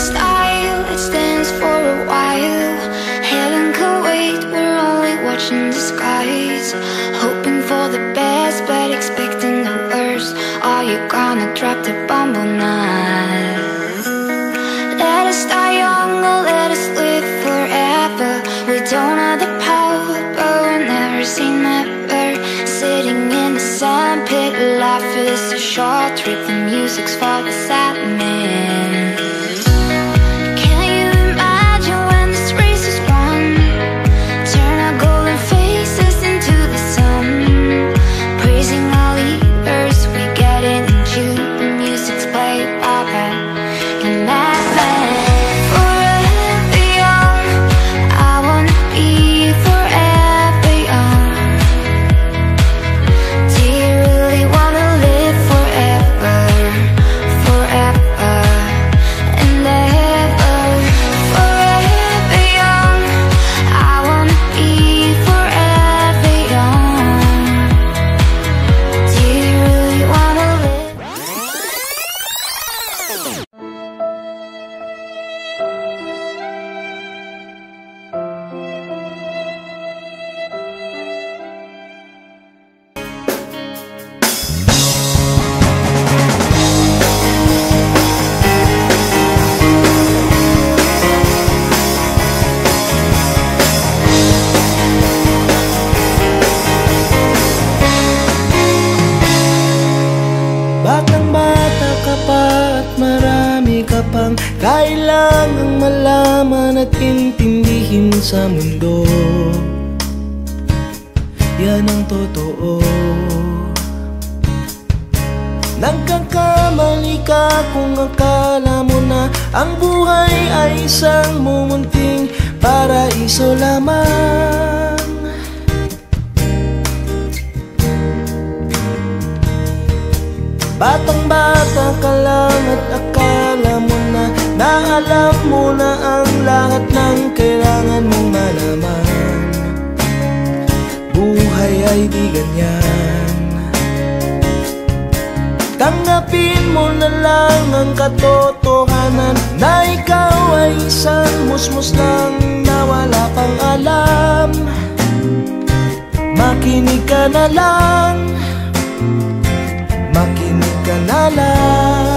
style, it stands for a while. Heaven can wait, we're only watching the skies. Hoping for the best, but expecting the worst. Are you gonna drop the bomb or not? Let us die young or let us live forever. We don't have the power, but we'll never say never. Sitting in the sandpit, life is a short trip. The music's for the sadness. Kailangang malaman at intindihin sa mundo. Yan ang totoo. Nagkakamali ka kung akala mo na Ang buhay ay isang mumunting paraiso lamang. Batang bata ka lang at akala alam mo na ang lahat ng kailangan mong malaman. Buhay ay di ganyan. Tanggapin mo na lang ang katotohanan Na ikaw ay isang musmus lang na wala pang alam. Makinig ka na lang. Makinig ka na lang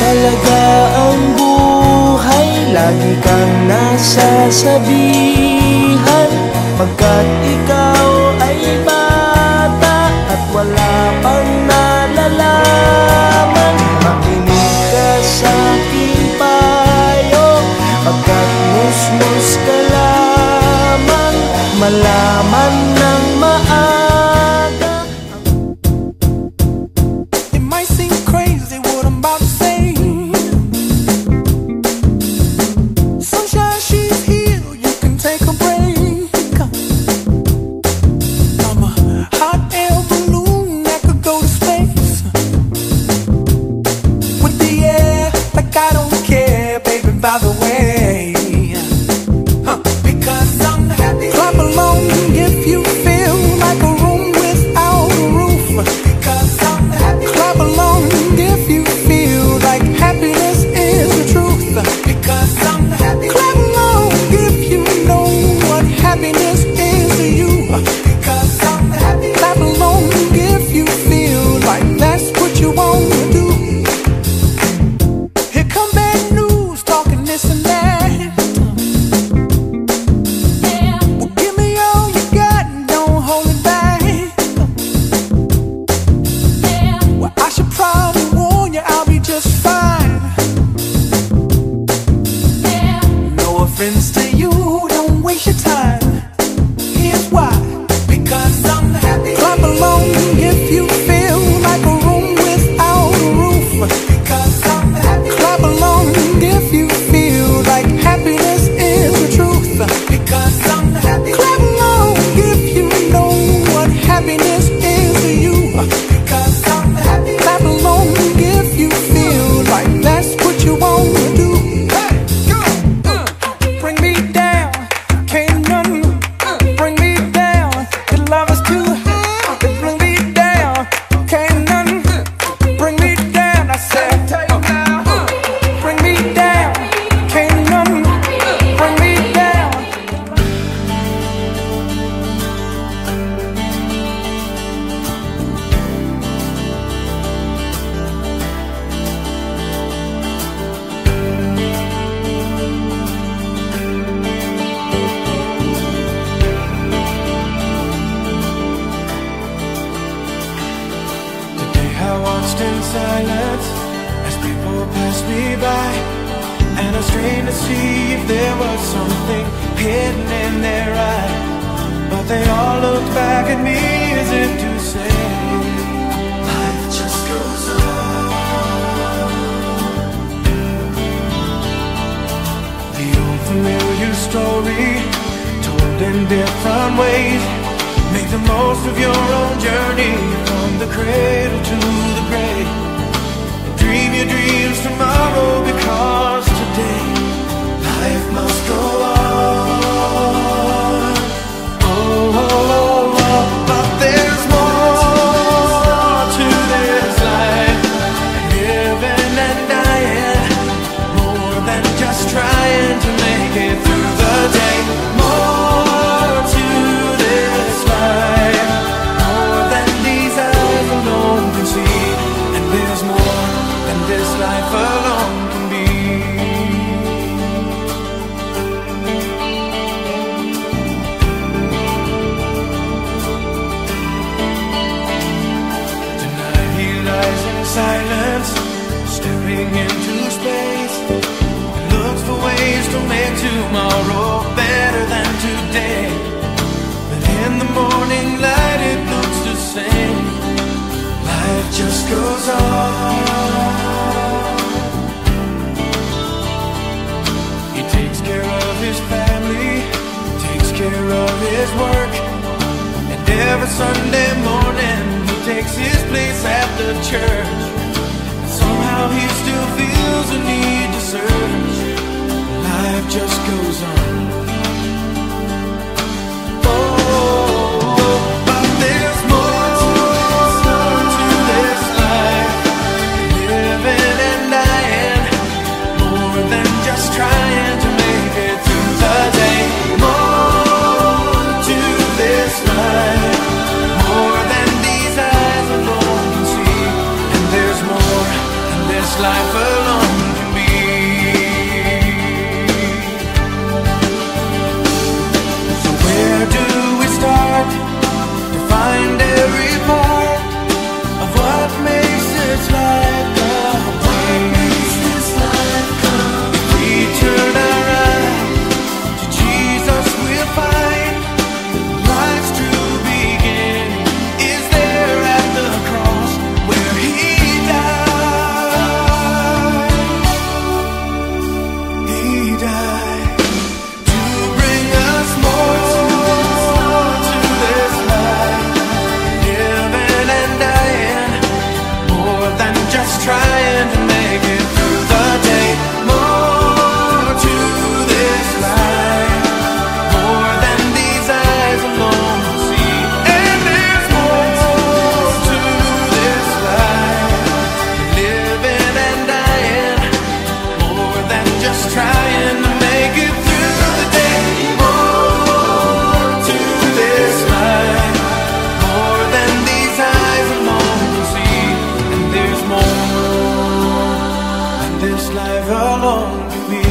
talaga ang buhay. Lagi kang nasasabihan. Pagkat ikaw ay bata At wala pang nalalaman Makinig ka sa aking payo. Pagkat musmus ka lamang Malaman ng maaga. It might seem crazy I strained to see if there was something hidden in their eyes. But they all looked back at me as if to say, Life just goes on. The old familiar story, told in different ways. Make the most of your own journey from the cradle to the grave. Dream your dreams tomorrow because today life must go on. Staring into space. Looks for ways to make tomorrow better than today. But in the morning light, it looks the same. Life just goes on. He takes care of his family, takes care of his work. And every Sunday morning he takes his place at the church. Somehow he still feels a need to search. Life just goes on. And there's